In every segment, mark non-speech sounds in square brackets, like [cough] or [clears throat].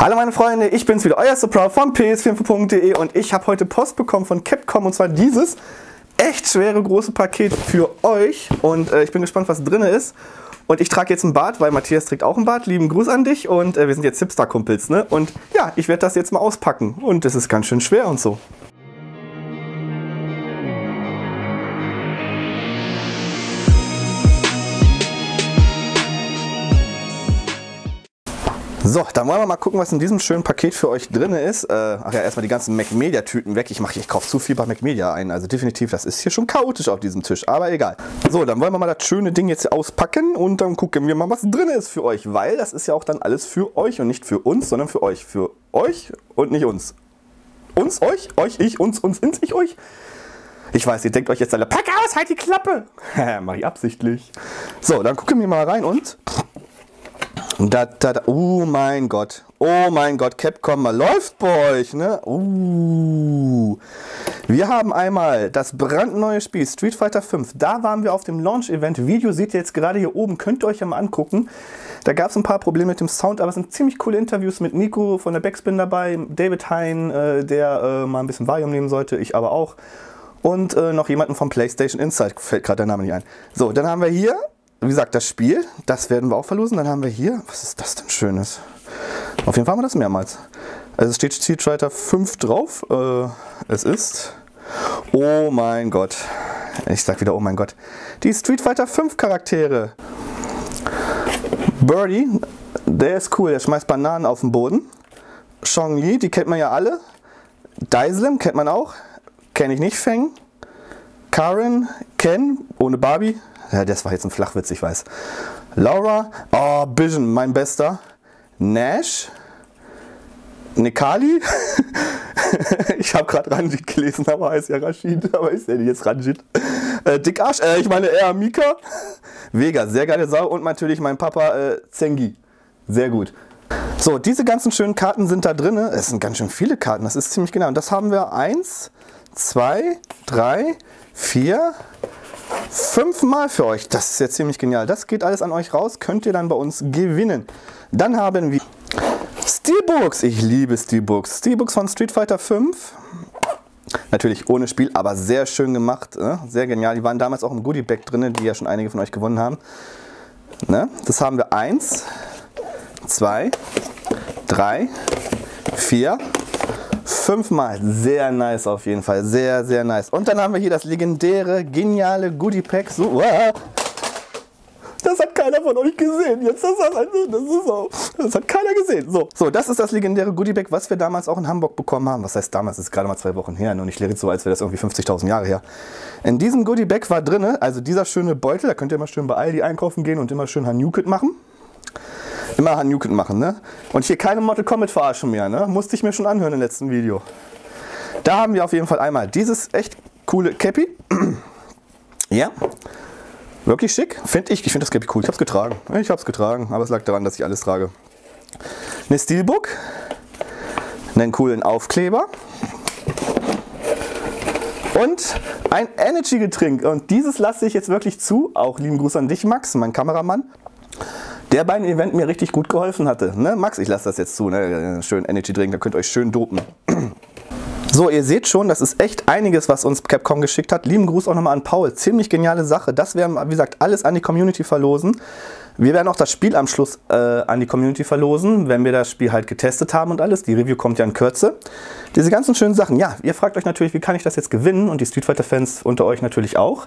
Hallo meine Freunde, ich bin's wieder, euer Supra von ps4.de und ich habe heute Post bekommen von Capcom und zwar dieses echt schwere große Paket für euch und äh, ich bin gespannt, was drin ist. Und ich trage jetzt ein Bart, weil Matthias trägt auch ein Bart. Lieben Gruß an dich und äh, wir sind jetzt Hipster-Kumpels, ne? Und ja, ich werde das jetzt mal auspacken und es ist ganz schön schwer und so. So, dann wollen wir mal gucken, was in diesem schönen Paket für euch drin ist. Äh, ach ja, erstmal die ganzen Macmedia-Tüten weg. Ich, ich kaufe zu viel bei Macmedia ein. Also definitiv, das ist hier schon chaotisch auf diesem Tisch. Aber egal. So, dann wollen wir mal das schöne Ding jetzt auspacken und dann gucken wir mal, was drin ist für euch. Weil das ist ja auch dann alles für euch und nicht für uns, sondern für euch. Für euch und nicht uns. Uns, euch, euch, ich, uns, uns, ins, ich, euch. Ich weiß, ihr denkt euch jetzt alle, pack aus, halt die Klappe. [laughs] Mach ich absichtlich. So, dann gucken wir mal rein und da, da, da, oh mein Gott. Oh mein Gott, Capcom mal läuft bei euch, ne? Uh. Wir haben einmal das brandneue Spiel Street Fighter 5. Da waren wir auf dem Launch-Event. Video seht ihr jetzt gerade hier oben. Könnt ihr euch ja mal angucken. Da gab es ein paar Probleme mit dem Sound, aber es sind ziemlich coole Interviews mit Nico von der Backspin dabei, David Hein, äh, der äh, mal ein bisschen Valium nehmen sollte, ich aber auch. Und äh, noch jemanden vom PlayStation Insight, fällt gerade der Name nicht ein. So, dann haben wir hier wie gesagt, das Spiel, das werden wir auch verlosen. Dann haben wir hier, was ist das denn Schönes? Auf jeden Fall haben wir das mehrmals. Also es steht Street Fighter 5 drauf. Äh, es ist, oh mein Gott, ich sag wieder, oh mein Gott, die Street Fighter 5 Charaktere. Birdie, der ist cool, der schmeißt Bananen auf den Boden. Chong Li, die kennt man ja alle. Daislim kennt man auch, kenne ich nicht, Feng. Karen, Ken, ohne Barbie, ja, das war jetzt ein Flachwitz, ich weiß. Laura, oh, Vision, mein Bester. Nash, Nikali. [laughs] ich habe gerade Ranjit gelesen, aber heißt ja Rashid, aber ist ja jetzt Ranjit. Äh, Dick Arsch, äh, ich meine eher Mika. Vega, sehr geile Sau. Und natürlich mein Papa äh, Zengi. Sehr gut. So, diese ganzen schönen Karten sind da drin. Es sind ganz schön viele Karten, das ist ziemlich genau. Und das haben wir eins, zwei, drei, vier, Fünfmal für euch. Das ist jetzt ziemlich genial. Das geht alles an euch raus. Könnt ihr dann bei uns gewinnen. Dann haben wir Steelbooks. Ich liebe Steelbooks. Steelbooks von Street Fighter 5. Natürlich ohne Spiel, aber sehr schön gemacht. Ne? Sehr genial. Die waren damals auch im Goodie Bag drin, die ja schon einige von euch gewonnen haben. Ne? Das haben wir 1, 2, 3, 4, Fünfmal. Sehr nice auf jeden Fall. Sehr, sehr nice. Und dann haben wir hier das legendäre, geniale Goodie Pack. So, wow. Das hat keiner von euch gesehen. Jetzt das, das, das ist so. Das hat keiner gesehen. So, so das ist das legendäre Goodie Bag, was wir damals auch in Hamburg bekommen haben. Was heißt damals? Das ist gerade mal zwei Wochen her. Nur nicht so, als wäre das irgendwie 50.000 Jahre her. In diesem Goodie Bag war drin, also dieser schöne Beutel. Da könnt ihr immer schön bei Aldi einkaufen gehen und immer schön Hanukit machen. Immer Hanuken machen, ne? Und hier keine Mortal Kombat Verarschung mehr, ne? Musste ich mir schon anhören im letzten Video. Da haben wir auf jeden Fall einmal dieses echt coole Cappy. [clears throat] ja. Wirklich schick, finde ich. Ich finde das Cappy cool. Ich habe es getragen. Ich habe es getragen, aber es lag daran, dass ich alles trage. Eine Steelbook. Einen coolen Aufkleber. Und ein Energy-Getränk. Und dieses lasse ich jetzt wirklich zu. Auch lieben Gruß an dich, Max, mein Kameramann der beim Event mir richtig gut geholfen hatte. Ne? Max, ich lasse das jetzt zu, ne? schön Energy Drink, da könnt ihr euch schön dopen. So, ihr seht schon, das ist echt einiges, was uns Capcom geschickt hat. Lieben Gruß auch nochmal an Paul. Ziemlich geniale Sache. Das werden, wie gesagt, alles an die Community verlosen. Wir werden auch das Spiel am Schluss äh, an die Community verlosen, wenn wir das Spiel halt getestet haben und alles. Die Review kommt ja in Kürze. Diese ganzen schönen Sachen. Ja, ihr fragt euch natürlich, wie kann ich das jetzt gewinnen? Und die Street Fighter Fans unter euch natürlich auch.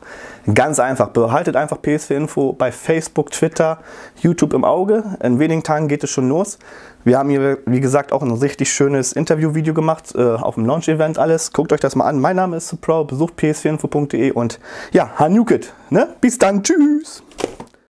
Ganz einfach. Behaltet einfach PS4 Info bei Facebook, Twitter, YouTube im Auge. In wenigen Tagen geht es schon los. Wir haben hier, wie gesagt, auch ein richtig schönes Interview-Video gemacht, äh, auf dem Launch-Event alles. Guckt euch das mal an. Mein Name ist Supro, besucht ps4info.de und ja, Hanukit. Ne? Bis dann, tschüss!